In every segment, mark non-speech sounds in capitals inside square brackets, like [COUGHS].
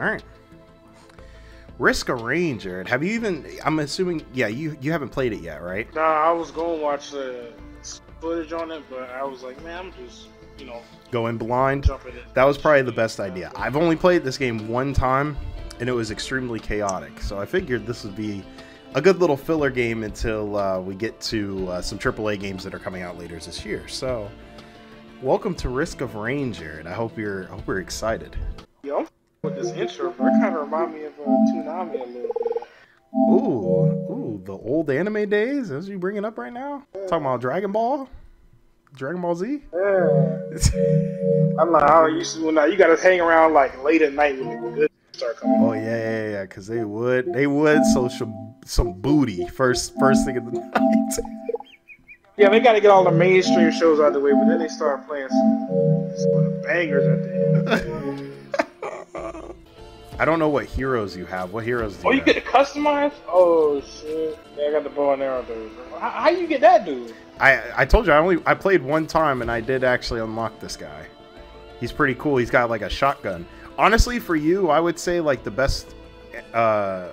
All right. Risk of Rain 2. Have you even? I'm assuming. Yeah, you you haven't played it yet, right? Nah, I was going to watch the footage on it, but I was like, man, I'm just, you know, Going blind. That was probably the best idea. I've only played this game one time, and it was extremely chaotic. So I figured this would be a good little filler game until uh, we get to uh, some AAA games that are coming out later this year. So, welcome to Risk of Rain 2, and I hope you're I hope you're excited. Yo, I'm with this intro, bro. It kind of remind me of uh, Toonami a little bit. Ooh, ooh, the old anime days. As you bringing up right now, talking about Dragon Ball, Dragon Ball Z. Yeah. I'm how I used to. Now you got to hang around like late at night when the good start coming. Oh yeah, yeah, yeah. Because they would, they would social some booty first, first thing in the [LAUGHS] night. Yeah, they got to get all the mainstream shows out of the way, but then they start playing some, some of the bangers at the end. [LAUGHS] I don't know what heroes you have. What heroes do you have? Oh, you, you get to customize? Oh shit! Yeah, I got the bow and arrow dude. How, how you get that dude? I I told you I only I played one time and I did actually unlock this guy. He's pretty cool. He's got like a shotgun. Honestly, for you, I would say like the best uh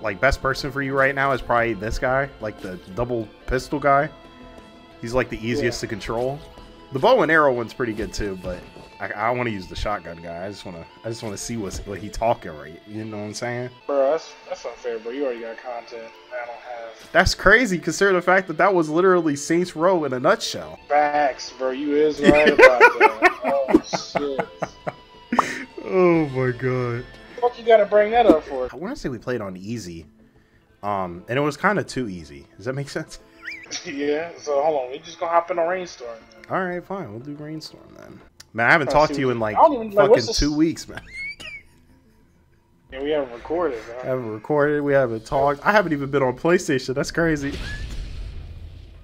like best person for you right now is probably this guy, like the double pistol guy. He's like the easiest to control. The bow and arrow one's pretty good too, but I, I want to use the shotgun guy. I just want to I just want to see what's what he talking right. You know what I'm saying? Bro, that's that's unfair, bro. You already got content I don't have. That's crazy considering the fact that that was literally Saints Row in a nutshell. Facts, bro. You is right about that. [LAUGHS] Oh shit! Oh my god. What you gotta bring that up for? I want to say we played on easy, um, and it was kind of too easy. Does that make sense? [LAUGHS] yeah. So hold on, we just gonna hop in a rainstorm. All right, fine. We'll do rainstorm then. Man, I haven't I talked to you in like even- fucking this- two weeks, man. Yeah, we haven't recorded. I haven't recorded. We haven't talked. I haven't even been on PlayStation. That's crazy.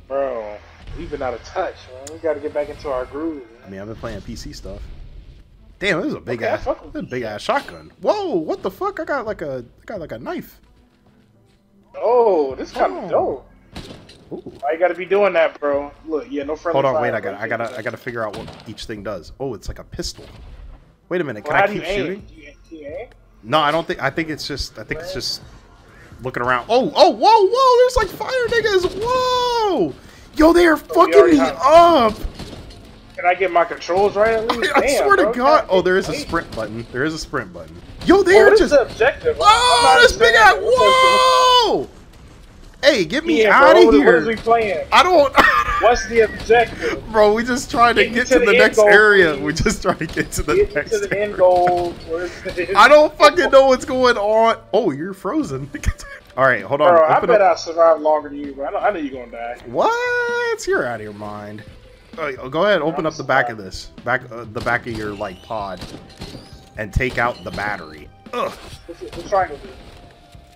bro, we've been out of touch, man. We gotta get back into our groove. I mean, I've been playing PC stuff. Damn, this is a big Okay, ass, fuck with this is a big ass shotgun. Whoa, what the fuck? I got like a, I got like a knife. Oh, this kind of Oh. dope. Ooh. Why you gotta be doing that, bro? Look, yeah, no friendly Hold on, fire, wait. I gotta, I gotta, I gotta figure out what each thing does. Oh, it's like a pistol. Wait a minute. Well, Can I keep shooting? You- you? No, I don't think. I think it's just. I think it's just looking around. Oh, oh, whoa, whoa! There's like fire niggas. Whoa! Yo, they are oh, fucking already me up. Can I get my controls right at least? [LAUGHS] I Damn, swear to. God. Oh, there is a sprint button. There is a sprint button. Yo, they Oh, are just. the objective? Oh, this big ass. Whoa! Hey, get me Yeah, out bro, of what- What is we here. playing? I don't. [LAUGHS] What's the objective? Bro, we just trying to Get get to to the the next goal, area. please. We just trying to get to the Get next to the end goal. [LAUGHS] I don't fucking know what's going on. Oh, you're frozen. [LAUGHS] All right, hold on. Bro, I bet up. I survived longer than you, bro. I know, I know you're gonna die. What? You're out of your mind. Oh, go ahead. Open up the back of this, back uh, the back of your like pod, and take out the battery. Ugh. What's, what's triangle do?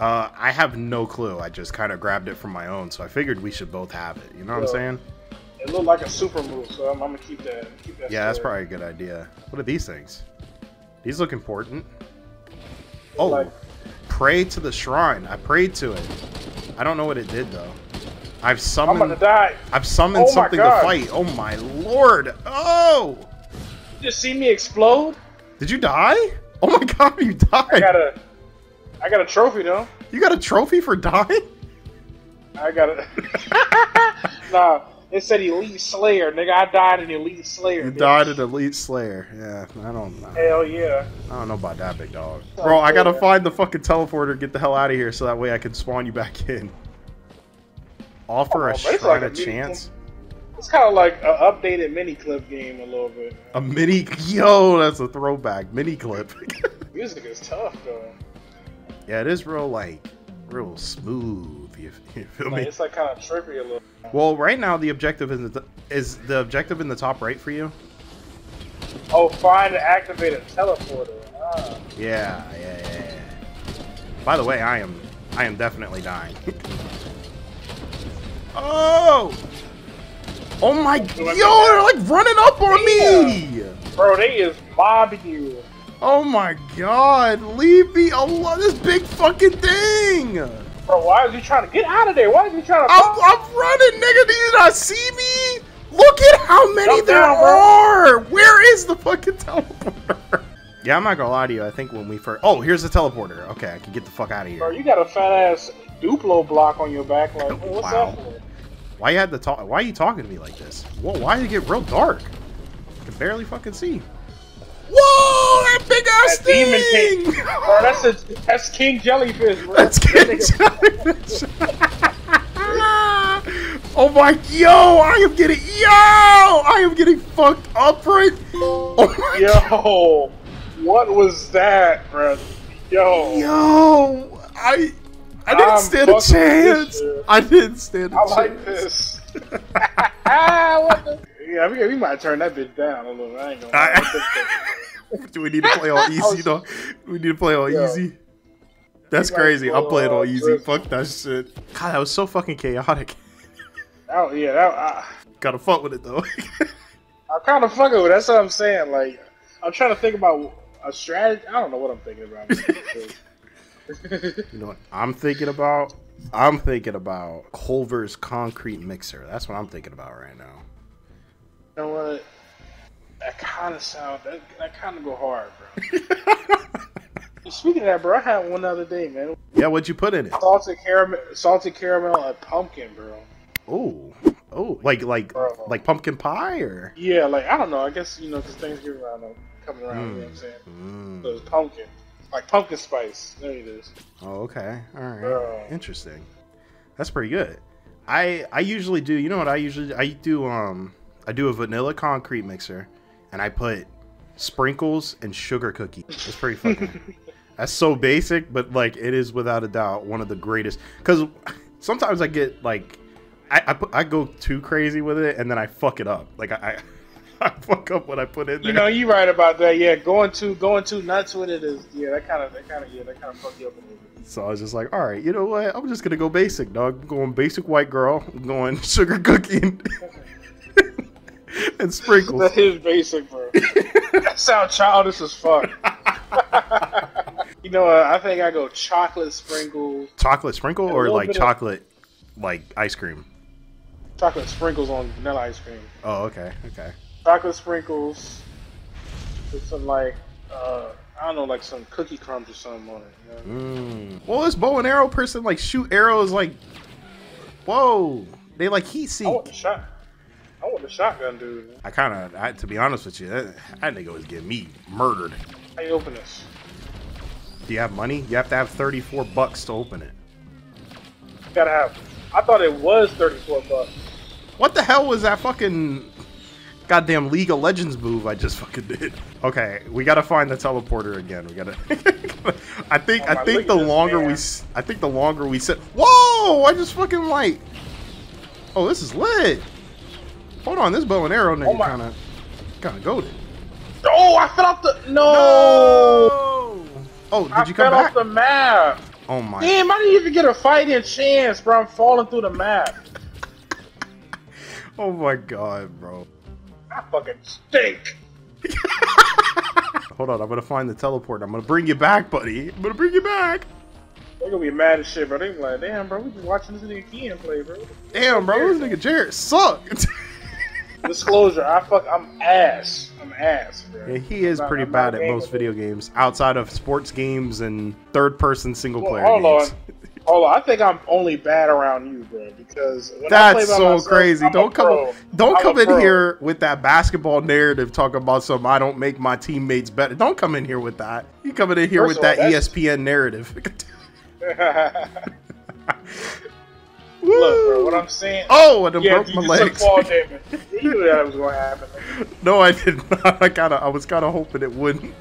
Uh, I have no clue. I just kind of grabbed it from my own, so I figured we should both have it. You know what I'm saying? It looked like a super move, so I'm, I'm gonna keep that. Keep that Yeah, that's probably a good idea. What are these things? These look important. Oh, Like- pray to the shrine. I prayed to it. I don't know what it did though. I've summoned. I'm gonna die. I've summoned Oh something to fight. Oh my lord! Oh, You just see me explode. did you die? Oh my [LAUGHS] god, you died! I got a, I got a trophy though. You got a trophy for dying? I got a. [LAUGHS] nah, it said Elite Slayer, nigga. I died in Elite Slayer. You bitch. died an elite slayer. Yeah, I don't know. Hell yeah. I don't know about that, big dog. Bro, I gotta find the fucking teleporter. Get the hell out of here, so that way I can spawn you back in. Offer Oh, a shrine like a chance. It's kind of like an updated mini clip game a little bit. A mini. Yo, that's a throwback mini clip. [LAUGHS] Music is tough though. Yeah, it is real like real smooth. You, [LAUGHS] you feel Like, me? it's like kind of trippy a little. Well, right now the objective is the, is the objective in the top right for you. Oh, find and activate a teleporter. Ah. Yeah, yeah, yeah. By the way, I am I am definitely dying. [LAUGHS] oh! Oh my yo, they're like running up on me! Bro, they is mobbing you. Oh my god, leave me alone this big fucking thing! Bro, why is he trying to get out of there? Why is he trying to? I'm, I'm running, nigga. Do you not see me? Look at how many Jump there down, bro. are! Where is the fucking teleporter? Yeah, I'm not gonna lie to you. I think when we first. Oh, here's the teleporter. Okay, I can get the fuck out of here. Bro, you got a fat ass Duplo block on your back. Like, oh, what's Wow. that for? Why you had to talk? Why are you talking to me like this? Whoa, why did it get real dark? I can barely fucking see. Whoa, that big ass That demon thing! king. Bro, that's a, that's King Jellyfish, bro. That's That good. nigga- [LAUGHS] oh my, yo! I am getting, yo! I am getting fucked up right. Oh Yo, what was that, bro? Yo, Yo, I I didn't I'm stand a chance. I didn't stand a I chance. I like this. [LAUGHS] ah, what the? Yeah, we, we might turn that bitch down a little. I ain't gonna. lie. I- [LAUGHS] Do we need to play all [LAUGHS] easy, though? We need to play all Yo. easy. That's crazy. I'm playing all uh, easy. Fuck that shit. God, that was so fucking chaotic. oh yeah, that, I, Gotta fuck with it though. [LAUGHS] I kind of fuck it with. That's what I'm saying. Like, I'm trying to think about a strategy. I don't know what I'm thinking about. you know what I'm thinking about? I'm thinking about Culver's concrete mixer. That's what I'm thinking about right now. Know what? That kind of sound. That, that kind of go hard, bro. [LAUGHS] Speaking of that, bro, I had one other day, man. yeah, what'd you put in it? Salted caramel, salted caramel, and pumpkin, bro. Oh, oh, like like Bro. like pumpkin pie or? Yeah, like I don't know. I guess you know because Thanksgiving around uh, coming around. You know what I'm saying? Mm. So it's pumpkin, like pumpkin spice. There it is. Oh, okay. All right. Bro. Interesting. That's pretty good. I I usually do. You know what I usually I do um I do a vanilla concrete mixer and I put sprinkles and sugar cookie. It's pretty fucking [LAUGHS] That's so basic, but like it is without a doubt one of the greatest cuz sometimes I get like I I, put, I go too crazy with it and then I fuck it up. Like I I, [LAUGHS] I fuck up what I put in there. You know, you're right about that. Yeah, going too going too nuts with it is yeah. That kind of that kind of yeah. That kind of fuck you up a little bit. So I was just like, all right, you know what? I'm just gonna go basic, dog. I'm going basic white girl. I'm going [LAUGHS] sugar cookie [LAUGHS] and, sprinkles. That is basic, bro. that sounds childish as fuck. [LAUGHS] you know, what? I think I go chocolate sprinkles, chocolate sprinkle or like bit of- chocolate like ice cream. chocolate sprinkles on vanilla ice cream. Oh, okay, okay. Chocolate sprinkles with some like uh, I don't know, like some cookie crumbs or something on it. You know? Mm. Well, this bow and arrow person like shoot arrows like, whoa, they like heat seek. I want the shot. The shotgun, dude. I kind of, I, to be honest with you, that, that nigga was getting me murdered. How you open this? Do you have money? You have to have 34 bucks to open it. gotta have. I thought it was thirty-four bucks. What the hell was that fucking goddamn League of Legends move I just fucking did? Okay, we gotta find the teleporter again. We gotta. [LAUGHS] I think Oh I think the longer we I think the longer we sit. Whoa! I just fucking like. Oh, this is lit. Hold on, this bow and arrow nigga Oh kind of kind of goaded. Oh, I fell off the no. No! Oh, did I you come back? I fell off the map. Oh my! Damn, I didn't even get a fighting chance, bro. I'm falling through the map. Oh my god, bro. I fucking stink. [LAUGHS] Hold on, I'm gonna find the teleport. I'm gonna bring you back, buddy. I'm gonna bring you back. They're gonna be mad as shit, bro. They be like, damn, bro, we been watching this nigga Kean play, bro. Damn, bro, this nigga Jared suck. [LAUGHS] Disclosure, I fuck, I'm ass. I'm ass, bro. Yeah, he is I'm pretty I'm bad at most video games outside of sports games and third person single Well, hold games. on. [LAUGHS] Hold on, I think I'm only bad around you, bro, because when I play That's so myself, crazy. I'm don't come don't I'm come in pro. here with that basketball narrative talking about some I don't make my teammates better. Don't come in here with that. You coming in here First with all, that ESPN narrative. [LAUGHS] [LAUGHS] Look, bro, what I'm saying. oh, and it yeah, broke you my just took legs. fall [LAUGHS] damage. You knew that was gonna happen. no, I did not. I kind of I was kind of hoping it wouldn't.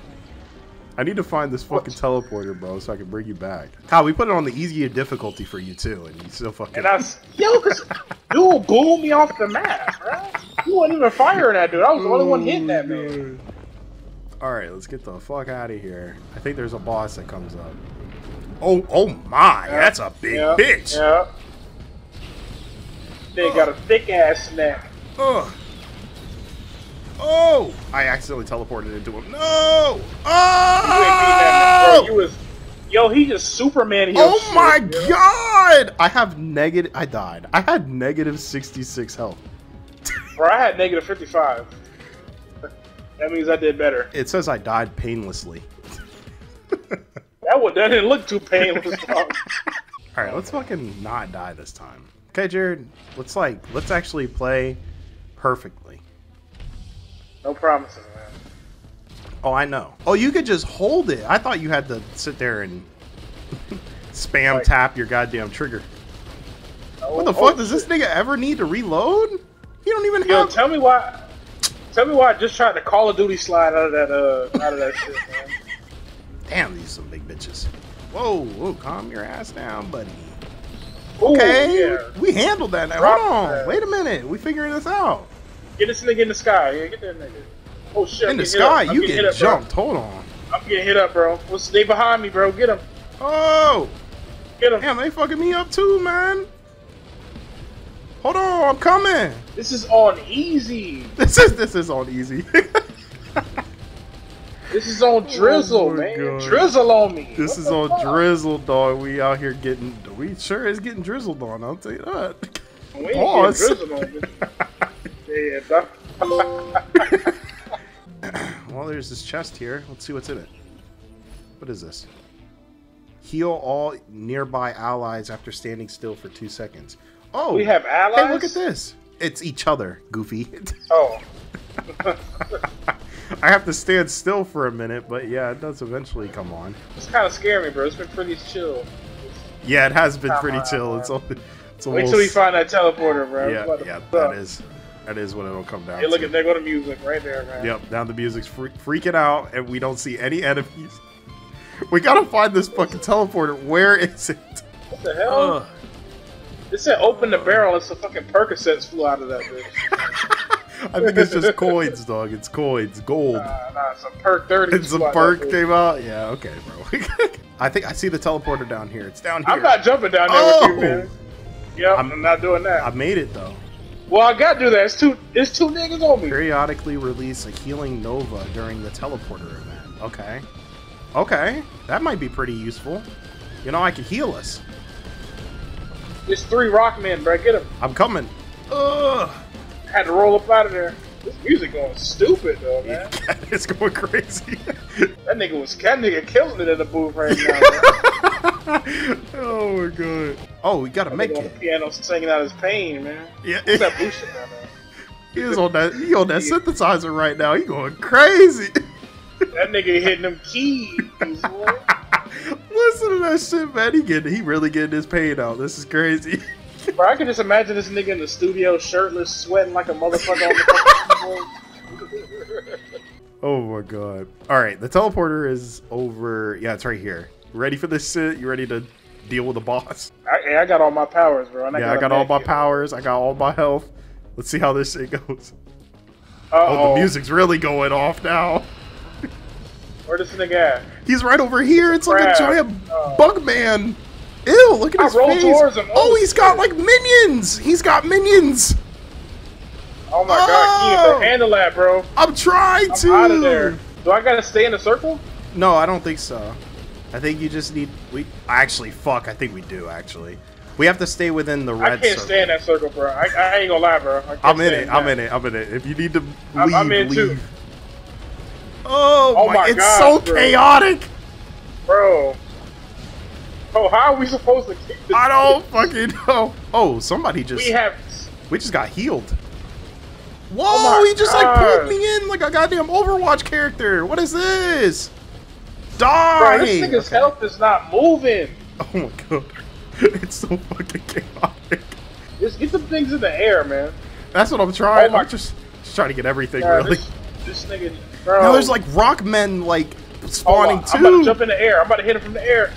I need to find this fucking teleporter, bro, so I can bring you back. Kyle, we put it on the easier difficulty for you too, and you still fucking. And I, yo, cause dude blew me off the map, bro. You wasn't even firing that dude. I was the only one hitting that man. All right, let's get the fuck out of here. I think there's a boss that comes up. Oh, oh my, that's a big Yeah, bitch. Yeah. They got a thick ass neck. Ugh. Oh, I accidentally teleported into him. No. You ain't beat that man, Oh. You was, yo, he just Superman. Oh my god! I have negative. I died. I had negative 66 health. [LAUGHS] Bro, I had negative 55. That means I did better. It says I died painlessly. That would that didn't look too painless. [LAUGHS] All right, let's fucking not die this time. Okay, Jared, let's like let's actually play perfectly. no promises, man. Oh, I know. Oh, you could just hold it. I thought you had to sit there and [LAUGHS] spam Like- tap your goddamn trigger. What the Oh, fuck? Does this nigga ever need to reload? He don't even Yo, have. tell me why. Tell me why I just tried to Call of Duty slide out of that uh out of that shit, man. [LAUGHS] Damn, these some big bitches. Whoa, whoa, calm your ass down, buddy. Ooh, Okay, yeah. we handled that now. Hold on, that. wait a minute. We figuring this out. Get this nigga in the sky. Yeah, get that nigga. Oh shit! In the getting hit up. sky, you get up, bro. jumped. Hold on. I'm getting hit up, bro. What's they behind me, bro? Get him. Oh, Get him. damn, they fucking me up too, man. Hold on, I'm coming. This is on easy. [LAUGHS] This is this is on easy. [LAUGHS] This is on oh drizzle, Oh man. God. Drizzle on me. this What is on fuck? drizzle, dog. We out here getting. We sure is getting drizzled on. I'll tell you that. We ain't Pause. getting on [LAUGHS] yeah, dog. [COUGHS] well, there's this chest here. Let's see what's in it. What is this? Heal all nearby allies after standing still for two seconds. Oh, we have allies. Hey, look at this. It's each other, Goofy. [LAUGHS] Oh, [LAUGHS] I have to stand still for a minute, but yeah, it does eventually come on. it's kind of scary me, bro. It's been pretty chill. Yeah, it has been pretty chill. It's, al- it's Wait till we find that teleporter, bro. yeah, yeah, fuck? that is that is what it'll come down Hey, look at there go the music right there, man. Yep, now the music's fre- freaking out, and we don't see any enemies. [LAUGHS] We gotta find this fucking teleporter. Where is it? What the hell? It said open the barrel and some fucking Percocets flew out of that bitch. [LAUGHS] I think it's just coins, dog. It's coins, gold. Nah, nah, some perk 30. And some perk came out. Yeah, okay, bro. [LAUGHS] I think I see the teleporter down here. It's down here. I'm not jumping down there Oh! with you, oh! man. Yep, I'm, I'm- not doing that. I made it though. well, I gotta do that. It's two. It's two niggas on me. Periodically release a healing nova during the teleporter event. Okay. Okay. That might be pretty useful. You know, I could heal us. It's three rock men, bro. Get them. I'm coming. Ugh. Had to roll up out of there. This music going stupid though, man. [LAUGHS] it's going crazy. That nigga was that nigga killing it in the booth right now. [LAUGHS] Oh my god. Oh, we got a That med nigga on the piano singing out his pain, man. Yeah, What's that boost shit there? he is on that. He on that synthesizer right now. He going crazy. That nigga hitting them keys, boy. [LAUGHS] Listen to that shit, man. He getting, he really getting his pain out. This is crazy. Bro, I can just imagine this nigga in the studio, shirtless, sweating like a motherfucker on the. Oh my god. All right, the teleporter is over. Yeah, it's right here. Ready for this shit? You ready to deal with the boss? I, hey, I got all my powers, bro. and yeah, I got all my powers. I got all my health. Let's see how this shit goes. Uh-oh. Oh, the music's really going off now. Where this nigga at? He's right over here. It's like a giant Oh. bug man. Ew, look at I his face. towards him. Oh, Oh, he's got like minions. He's got minions. Oh my Oh. god, but handle that, bro. I'm trying I'm to. out of there. Do I gotta stay in a circle? No, I don't think so. I think you just need. We actually fuck. I think we do actually. We have to stay within the red. Circle. I can't circle. stay in that circle, bro. I, I ain't gonna lie, bro. I I'm in it. I'm in it. I'm in it. If you need to leave, I'm- I'm in leave. too. Oh, Oh my! my it's so bro. chaotic. Bro. Oh, how are we supposed to keep this? I don't fucking know. Oh, somebody just. We have. We just got healed. Whoa! Oh he just like pulled me in like a goddamn Overwatch character. What is this? Bro, this nigga's Okay. health is not moving. [LAUGHS] Oh my god, [LAUGHS] it's so fucking chaotic. Just get some things in the air, man. That's what I'm oh trying. Oh my- I'm just, just trying to get everything really. this, this nigga, bro. Now there's like rock men like oh spawning on, I'm about to too. jump in the air. I'm about to hit him from the air.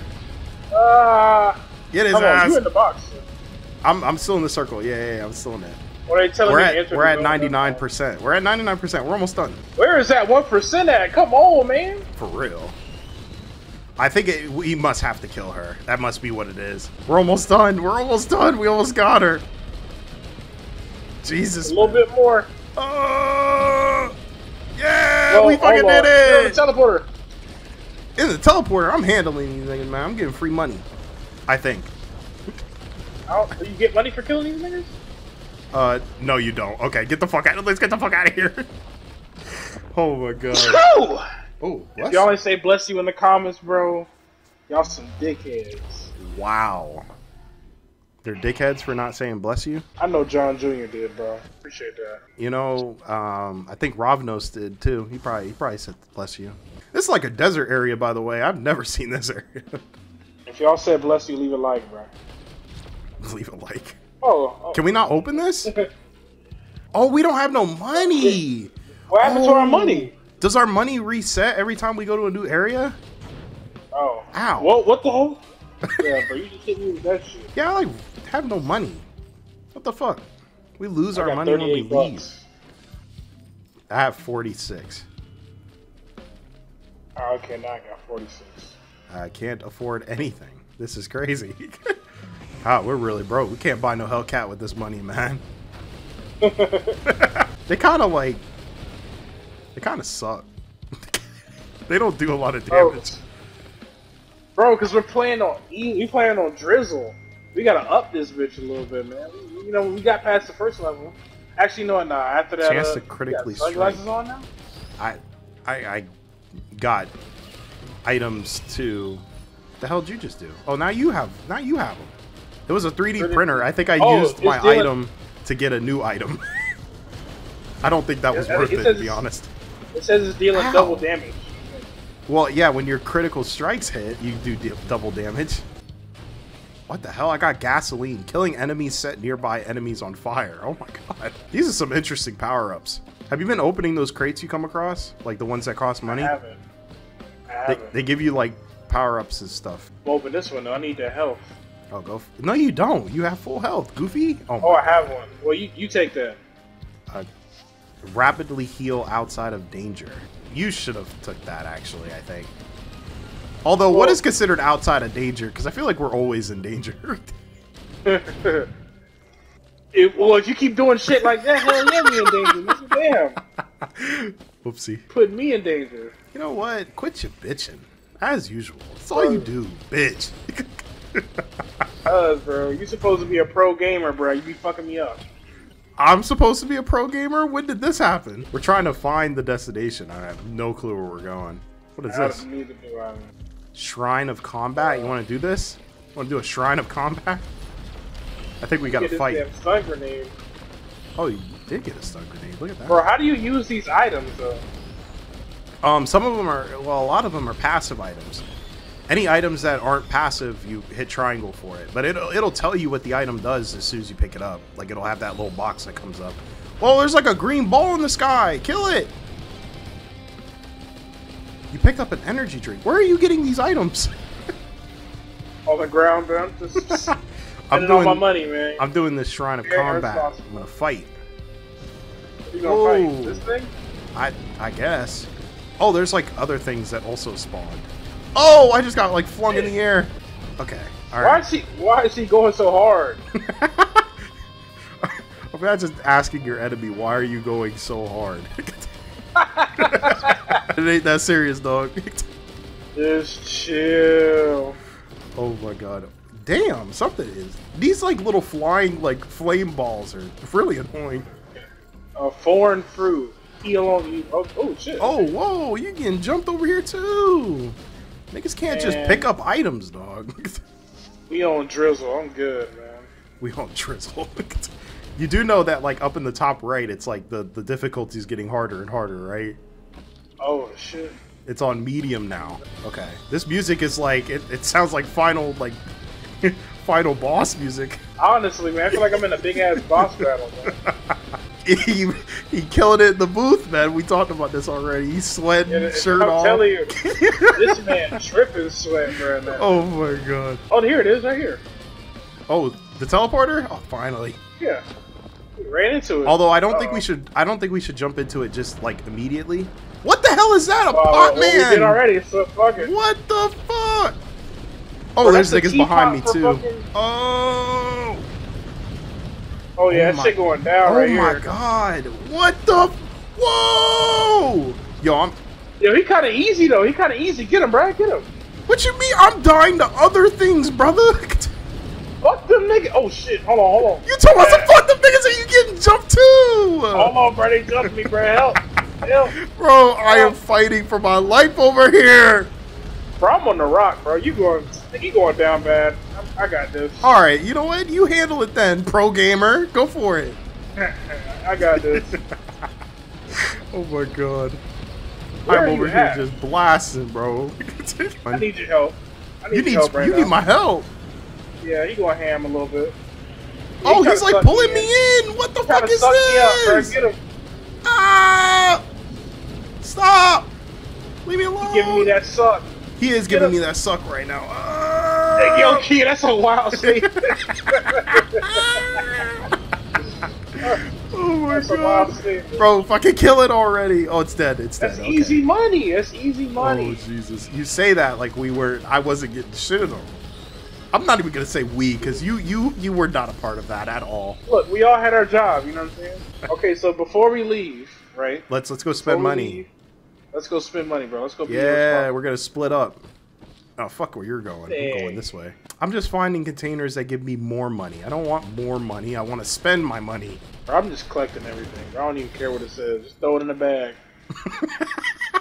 Ah, Get his come on, ass. you in the box. I'm, I'm still in the circle. Yeah, yeah, yeah I'm still in it. What are they telling We're me? at we're at 99 percent. We're at 99 percent. We're almost done. Where is that one percent at? Come on, man. For real. I think it, we must have to kill her. That must be what it is. We're almost done. We're almost done. We almost got her. Jesus. A little bit more. Oh, yeah, Well, we fucking did on it. the teleporter. In the teleporter, I'm handling these niggas, man. I'm getting free money. I think. I don't- you get money for killing these niggas? Uh, no, you don't. Okay, get the fuck out. Let's get the fuck out of here. [LAUGHS] Oh my god. Go! Oh, what? y'all ain't say bless you in the comments, bro, y'all some dickheads. Wow. They're dickheads for not saying bless you. I know John Jr. did, bro. Appreciate that. You know, um, I think Rovnos did too. He probably he probably said bless you. This is like a desert area, by the way. I've never [LAUGHS] seen this area. If y'all said bless you, leave a like, bro. [LAUGHS] Leave a like. Oh, oh. Can we not open this? [LAUGHS] Oh, we don't have no money. what happened to our Oh. money? Does our money reset every time we go to a new area? Oh, Ow. What? What the hell? yeah, bro, you just hit me with that shit. Yeah, I like have no money. What the fuck? We lose I our money when we 38 leave. I have 46. Okay, now I got 46. I can't afford anything. This is crazy. [LAUGHS] ah, we're really broke. We can't buy no Hellcat with this money, man. [LAUGHS] they kind of like, they kind of suck. [LAUGHS] they don't do a lot of damage. bro, because we're playing on E, we playing on Drizzle. We gotta up this bitch a little bit, man. We, you know, we got past the first level. Actually, no, nah. After that, Chance uh, to critically you got sunglasses strike. on now. I, I, I got items to. The hell did you just do? Oh, now you have. Now you have them. It was a 3D 3D printer. I think I Oh, used my item to get a new item. [LAUGHS] I don't think that was Yeah, worth it it, to be honest. It says it's dealing Ow. double damage. Well, yeah, when your critical strikes hit, you do double damage. What the hell? I got gasoline. Killing enemies set nearby enemies on fire. Oh my [LAUGHS] god. These are some interesting power ups. Have you been opening those crates you come across? Like the ones that cost money? I haven't. I They, haven't. they give you like power ups and stuff. Well, but this one though, I need the health. Oh, go. F- no, you don't. You have full health. Goofy. Oh, Oh. I have one. Well, you you take that. Uh, rapidly heal outside of danger. You should have took that, actually, I think. Although, what Well- is considered outside of danger? Because I feel like we're always in danger. [LAUGHS] [LAUGHS] If, well, if you keep doing shit like that, hell yeah, me in danger. Nigga. Damn, [LAUGHS] Whoopsie. Put me in danger. You know what? Quit your bitching. As usual. That's all you do, bitch. [LAUGHS] Cuz, bro, you supposed to be a pro gamer, bro. You be fucking me up. I'm supposed to be a pro gamer? When did this happen? We're trying to find the destination. I have no clue where we're going. What is I this? don't need to do Shrine of Combat? You want to do this? Want to do a Shrine of Combat? I think we got get to this fight. damn stun grenade. Oh, you did get a stun grenade. Look at that. Bro, how do you use these items though? Um, some of them are well, a lot of them are passive items. Any items that aren't passive, you hit triangle for it. But it'll it'll tell you what the item does as soon as you pick it up. Like it'll have that little box that comes up. Well, there's like a green ball in the sky. Kill it. You picked up an energy drink. Where are you getting these items? [LAUGHS] On the ground. [LAUGHS] I'm just, I'm all my money, man. I'm doing this shrine of Yeah, combat. awesome. I'm gonna fight. You gonna Whoa. fight this thing? I I guess. Oh, there's like other things that also spawned. Oh, I just got like flung in the air. Okay. All Why is he? Why is he going so hard? [LAUGHS] I'm just asking your enemy, "Why are you going so hard?" [LAUGHS] it ain't that serious, dog. [LAUGHS] Just chill. oh my god. Damn, something is. These like little flying like flame balls are really annoying. A foreign fruit. You. Oh, oh shit. Oh, whoa, you getting jumped over here too. Niggas can't just pick up items, dog. [LAUGHS] We on drizzle. I'm good, man. we on drizzle. [LAUGHS] you do know that like up in the top right, it's like the the difficulty's getting harder and harder, right? Oh shit. It's on medium now. Okay. This music is like it, it sounds like final like [LAUGHS] final boss music. Honestly, man, I feel like I'm in a big ass boss battle, man. [LAUGHS] he he killing it in the booth, man. We talked about this already. He's sweating, And shirt I'm off. telling you, [LAUGHS] this man tripping sweat, right Man. Oh. my god. Oh, here it is, right here. Oh, the teleporter? Oh, finally. Yeah. We ran into it. Although I don't think Uh-oh. we should I don't think we should jump into it just like immediately. What the hell is that? A Uh, pot well, we man? did already, so fuck it. What the fuck? Oh, Bro, there's niggas behind me too. fucking- Oh. Oh yeah, Oh that shit going down Oh right here. Oh my god. What the f- Whoa! Yo, I'm Yo, he kind of easy though. He kind of easy. Get him, Brad, Get him. What you mean? I'm dying to other things, brother. [LAUGHS] Fuck them niggas. Oh shit. Hold on, hold on. You told us to fuck the niggas and you getting jumped too. Hold on, bro. They jumped me, bro. Help. Help. Bro, I am fighting for my life over here. Bro, I'm on the rock, bro. You going? You going down bad? I, I got this. All right, you know what? You handle it then, pro gamer. Go for it. [LAUGHS] I got this. [LAUGHS] Oh my god. Where I'm over here at? just blasting, bro. I need your help. I need you your need help right you now. need my help. Yeah, he going ham a little bit. Yeah, Oh, he's like pulling me in. in. What the fuck is suck me up, bro. this? Get him. Ah! Stop! Leave me alone. He giving me that suck. He is giving me that suck right now. Ah! Hey, yo, kid, that's a wild [LAUGHS] statement. oh my that's god. Bro, fucking kill it already. Oh, it's dead. It's dead. That's okay. easy money. That's easy money. Oh Jesus! You say that like we were. I wasn't getting shitted on. I'm not even gonna say we because you you you were not a part of that at all. Look, we all had our job. You know what I'm saying? Okay, so before we leave, right? Let's let's go spend money. leave, let's go spend money, bro. Let's go. be Yeah, we're gonna split up. Oh fuck, where you're going? I'm going this way. I'm just finding containers that give me more money. I don't want more money. I want to spend my money. I'm just collecting everything. I don't even care what it says. Just throw it in the bag. [LAUGHS]